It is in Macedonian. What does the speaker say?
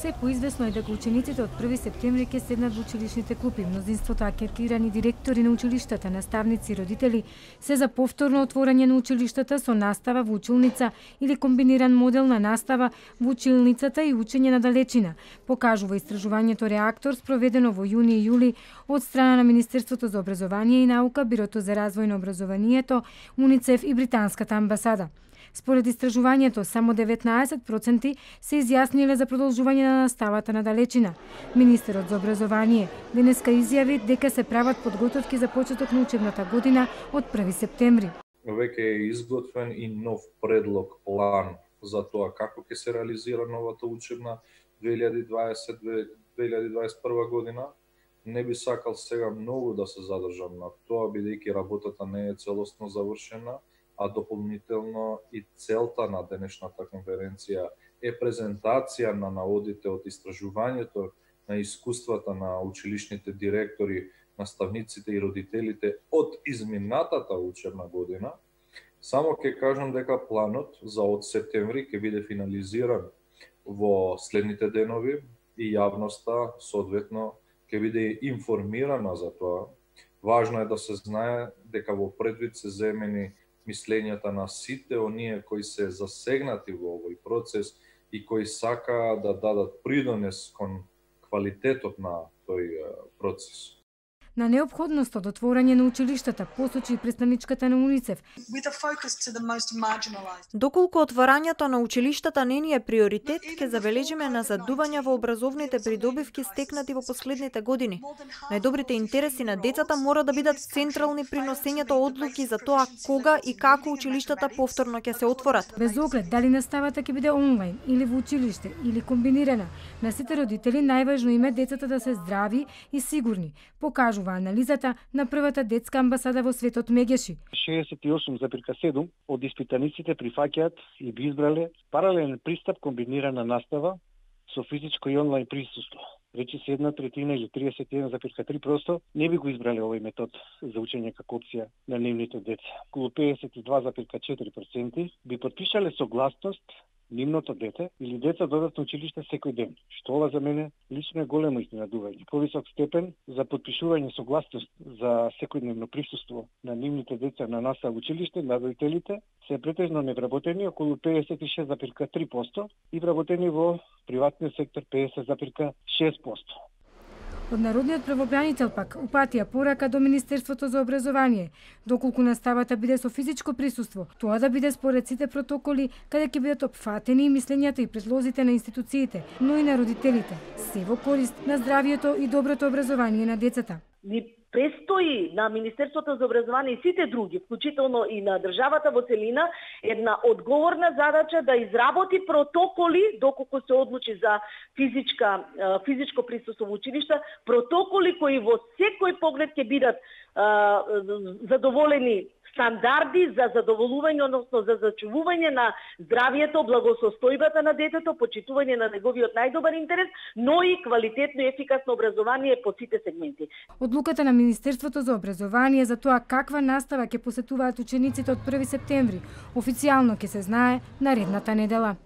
Се поизвестно е дека учениците од 1 септември ќе седнат во училишните клупи. Мнозинството акетирани директори на училиштата, наставници и родители се за повторно отворање на училиштата со настава во училница или комбиниран модел на настава во училницата и учење на далечина, покажува истражувањето Реактор спроведено во јуни и јули од страна на Министерството за образование и наука, Бирото за развој на образованието, УНИЦЕФ и Британската амбасада. Според истражувањето, само 19% се изјасниле за продолжување на наставата на далечина. Министерот за образование денеска изјави дека се прават подготовки за почеток на учебната година од 1 септември. Веќе е изготвен и нов предлог план за тоа како ќе се реализира новата учебна 2020-2021 година. Не би сакал сега многу да се задржам на тоа, бидејќи работата не е целосно завршена а дополнително и целта на денешната конференција е презентација на наодите од истражувањето на искуствата на училишните директори, наставниците и родителите од изминатата учебна година. Само ќе кажам дека планот за од септември ќе биде финализиран во следните денови и јавноста соодветно ќе биде информирана за тоа. Важно е да се знае дека во предвид се земени мислењата на сите оние кои се засегнати во овој процес и кои сакаат да дадат придонес кон квалитетот на тој процес. На необходност од отворање на училиштата посочи представничката на УНИЦЕФ. Доколку отворањето на училиштата не ни е приоритет, ќе забележиме назадување во образовните придобивки стекнати во последните години. Најдобрите интереси на децата мора да бидат централни при носењето одлуки за тоа кога и како училиштата повторно ќе се отворат. Без оглед дали наставата ќе биде онлайн или во училиште или комбинирана, на сите родители најважно име децата да се здрави и сигурни. Покажува покажува анализата на првата детска амбасада во светот Мегеши. 68,7 од испитаниците прифаќаат и би избрале паралелен пристап комбинирана настава со физичко и онлайн присуство. Речи се една третина или 31,3% не би го избрале овој метод за учење како опција на нивните деца. Околу 52,4% би подпишале согласност нивното дете или деца додат на училиште секој ден, што ова за мене лично е големо изненадување. Повисок степен за подпишување согласност за секојдневно присуство на нивните деца на наса училиште, на родителите, се претежно невработени околу 56,3% и вработени во приватниот сектор 50,6%. Од Народниот правобранител пак упатија порака до Министерството за образование, доколку наставата биде со физичко присуство, тоа да биде според сите протоколи каде ќе бидат опфатени и мислењата и предлозите на институциите, но и на родителите, се во корист на здравието и доброто образование на децата. Ни престои на Министерството за образование и сите други, вклучително и на државата во целина, една одговорна задача да изработи протоколи доколку се одлучи за физичка физичко присуство во училишта, протоколи кои во секој поглед ќе бидат задоволени стандарди за задоволување, односно за зачувување на здравието, благосостојбата на детето, почитување на неговиот најдобар интерес, но и квалитетно и ефикасно образование по сите сегменти. Одлуката на Министерството за образование за тоа каква настава ќе посетуваат учениците од 1 септември, официјално ќе се знае наредната недела.